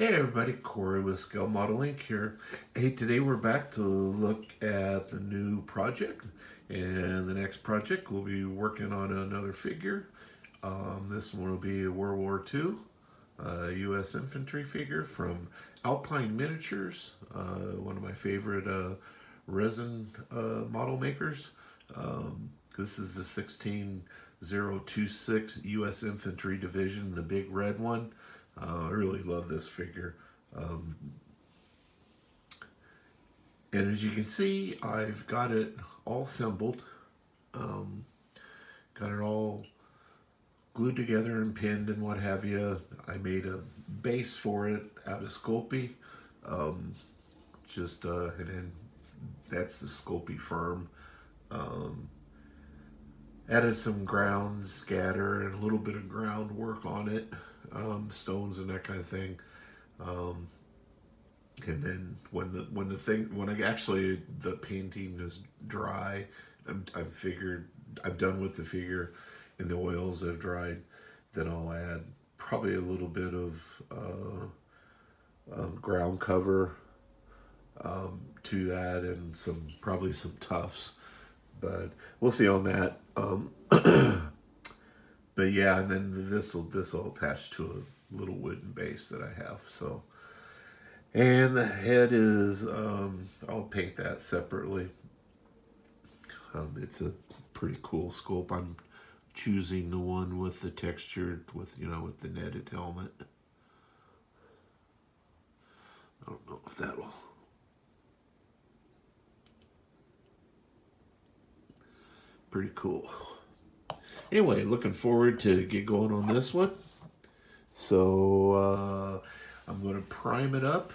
Hey everybody, Corey with Scale Model Inc. here. Hey, today we're back to look at the new project. And the next project, we'll be working on another figure. Um, this one will be a World War II uh, U.S. infantry figure from Alpine Miniatures, uh, one of my favorite uh, resin uh, model makers. Um, this is the 16026 U.S. Infantry Division, the big red one. Uh, I really love this figure. Um, and as you can see, I've got it all assembled. Um, got it all glued together and pinned and what have you. I made a base for it out of Sculpey. Um, just, uh, and then that's the Sculpey firm. Um, added some ground scatter and a little bit of groundwork on it um, stones and that kind of thing. Um, and then when the when the thing when I actually the painting is dry, I'm, i figured I'm done with the figure, and the oils have dried. Then I'll add probably a little bit of uh, um, ground cover um, to that, and some probably some tufts, but we'll see on that. Um, but yeah, and then this will this will attach to a little wooden base that I have. So, and the head is um, I'll paint that separately. Um, it's a pretty cool sculpt. I'm choosing the one with the textured with you know with the netted helmet. I don't know if that'll. Pretty cool anyway, looking forward to get going on this one. So uh, I'm going to prime it up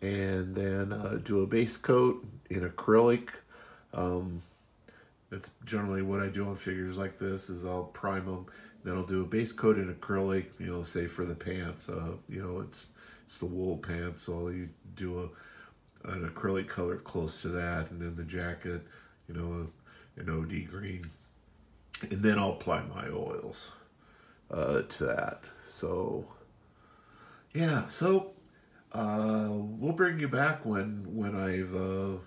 and then uh, do a base coat in acrylic. Um, that's generally what I do on figures like this is I'll prime them, then I'll do a base coat in acrylic, you know, say for the pants, uh, you know, it's it's the wool pants, so you do a an acrylic color close to that, and then the jacket, you know, an OD green and then I'll apply my oils uh, to that. So, yeah, so uh, we'll bring you back when when I've uh,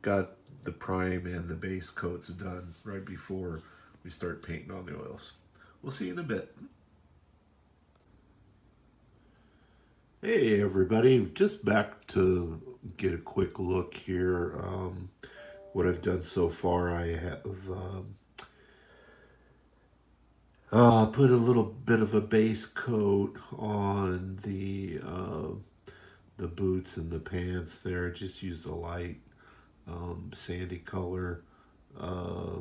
got the prime and the base coats done right before we start painting on the oils. We'll see you in a bit. Hey everybody, just back to get a quick look here. Um, what I've done so far, I have um, uh, put a little bit of a base coat on the uh, the boots and the pants there. Just used a light um, sandy color. Uh,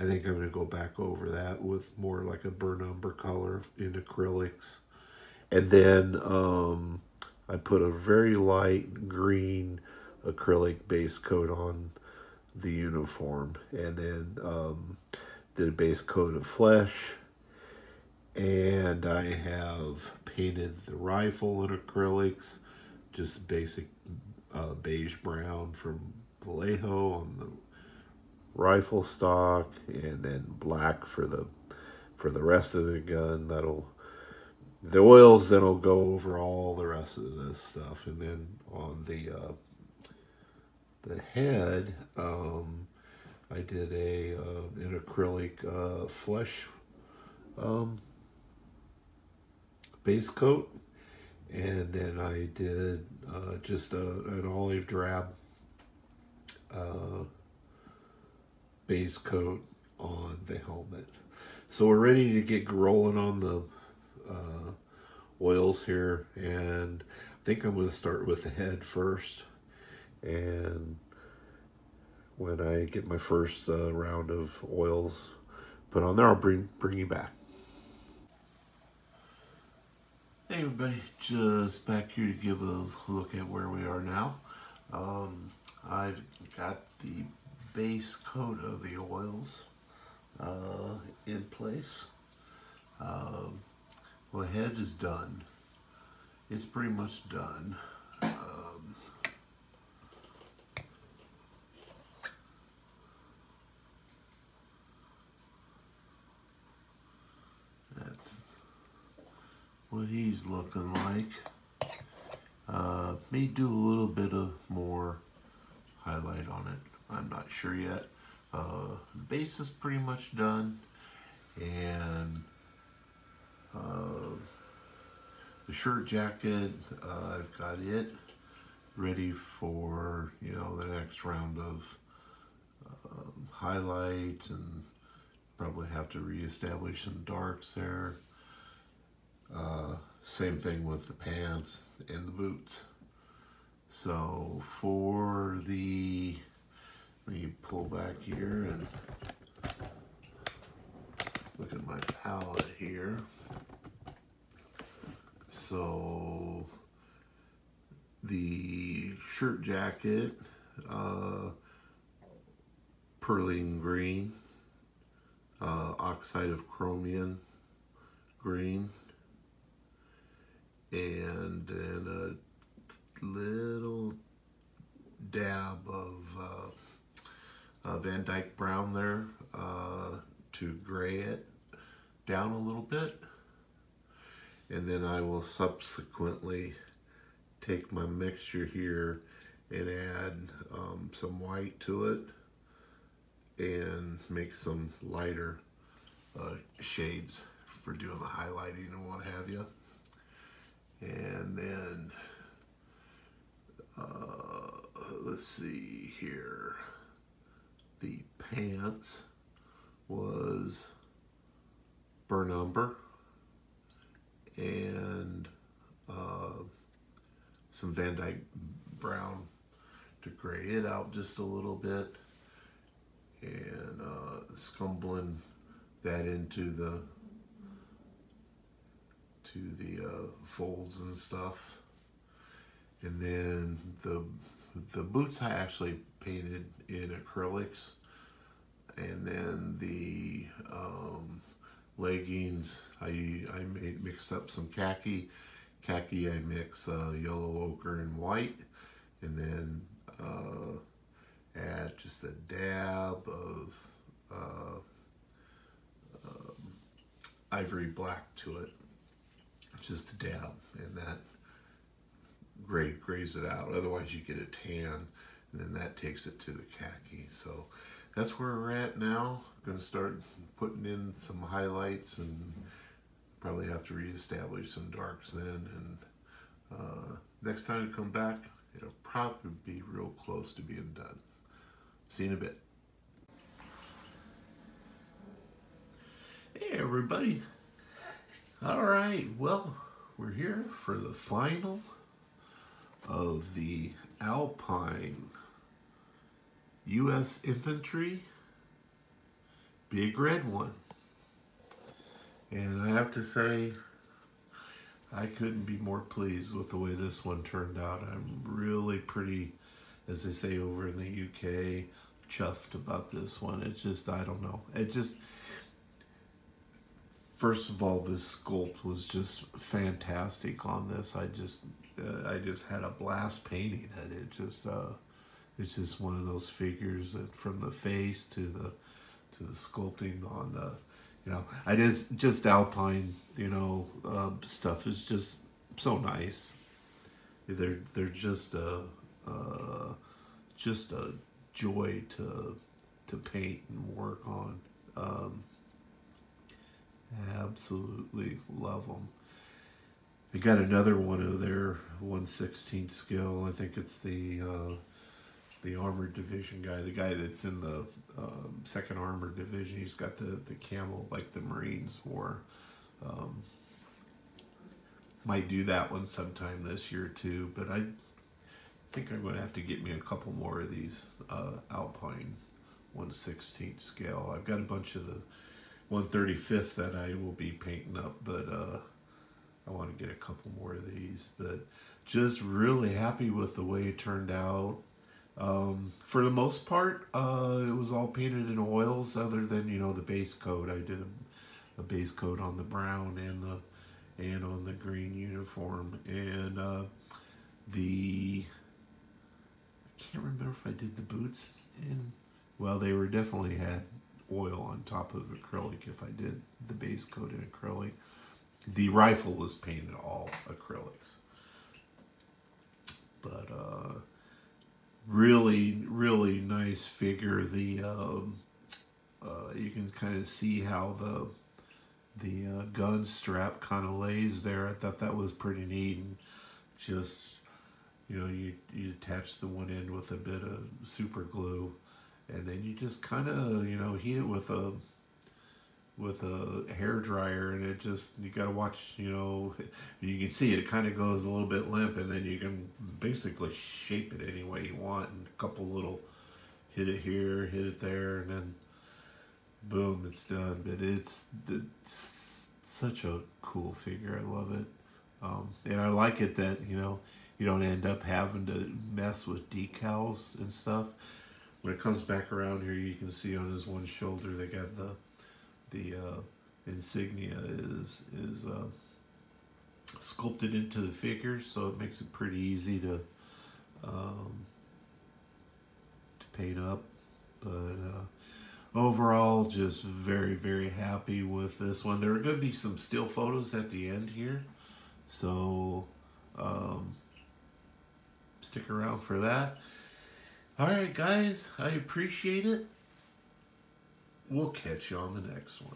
I think I'm going to go back over that with more like a burnt umber color in acrylics. And then um, I put a very light green acrylic base coat on the uniform and then um, did a base coat of flesh and I have painted the rifle in acrylics just basic uh, beige brown from Vallejo on the rifle stock and then black for the for the rest of the gun that'll the oils then will go over all the rest of this stuff. And then on the uh, the head, um, I did a uh, an acrylic uh, flesh um, base coat, and then I did uh, just a, an olive drab uh, base coat on the helmet. So we're ready to get rolling on the uh, oils here, and I think I'm going to start with the head first and when I get my first uh, round of oils put on there, I'll bring bring you back. Hey everybody, just back here to give a look at where we are now. Um, I've got the base coat of the oils uh, in place. Um, well, the head is done. It's pretty much done. What he's looking like. Uh, may do a little bit of more highlight on it. I'm not sure yet. Uh, base is pretty much done. And uh, the shirt jacket, uh, I've got it ready for, you know, the next round of um, highlights and probably have to reestablish some darks there. Uh, same thing with the pants and the boots. So for the, let me pull back here and look at my palette here. So the shirt jacket, uh, green, uh, oxide of chromium green, and then a little dab of uh, uh, Van Dyke brown there uh, to gray it down a little bit. And then I will subsequently take my mixture here and add um, some white to it and make some lighter uh, shades for doing the highlighting and what have you. And then, uh, let's see here. The pants was burn umber and uh, some Van Dyke brown to gray it out just a little bit and uh, scumbling that into the to the uh, folds and stuff. And then the the boots I actually painted in acrylics. And then the um, leggings I I made mixed up some khaki. Khaki I mix uh, yellow ochre and white. And then uh, add just a dab of uh, um, ivory black to it just a dab and that gray grays it out. Otherwise you get a tan and then that takes it to the khaki. So that's where we're at now. I'm gonna start putting in some highlights and probably have to reestablish some darks then. And uh, next time I come back it'll probably be real close to being done. See you in a bit. Hey everybody all right well we're here for the final of the Alpine U.S. Infantry Big Red one and I have to say, I couldn't be more pleased with the way this one turned out. I'm really pretty, as they say over in the UK, chuffed about this one. It's just, I don't know. It just, first of all, this sculpt was just fantastic on this. I just, uh, I just had a blast painting it. It just, uh, it's just one of those figures that from the face to the, to the sculpting on the, you know, I just just Alpine, you know, uh, stuff is just so nice. They're they're just a uh, just a joy to to paint and work on. Um, absolutely love them. I got another one of their 116 scale. I think it's the uh, the armored division guy, the guy that's in the um, second armored division. He's got the the camel like the Marines wore. Um, might do that one sometime this year too, but I think I'm going to have to get me a couple more of these uh, Alpine 116 scale. I've got a bunch of the 135th that I will be painting up, but uh, I want to get a couple more of these. But just really happy with the way it turned out. Um, for the most part, uh, it was all painted in oils other than, you know, the base coat. I did a, a, base coat on the brown and the and on the green uniform. And uh, the, I can't remember if I did the boots in, well, they were definitely had oil on top of acrylic if I did the base coat in acrylic. the rifle was painted all acrylics. But uh, really, really nice figure. The um, uh, you can kind of see how the the uh, gun strap kind of lays there. I thought that was pretty neat. And just you know, you you attach the one end with a bit of super glue, and then you just kind of you know heat it with a with a hair dryer and it just you got to watch you know you can see it kind of goes a little bit limp and then you can basically shape it any way you want and a couple little hit it here hit it there and then boom it's done. But it's, it's such a cool figure. I love it. Um, and i like it that you know you don't end up having to mess with decals and stuff when it comes back around here you can see on his one shoulder they got the the uh, insignia is is uh, sculpted into the figure, so it makes it pretty easy to um, to paint up. But uh, overall, just very very happy with this one. There are going to be some still photos at the end here, so um, stick around for that. All right, guys, I appreciate it. We'll catch you on the next one.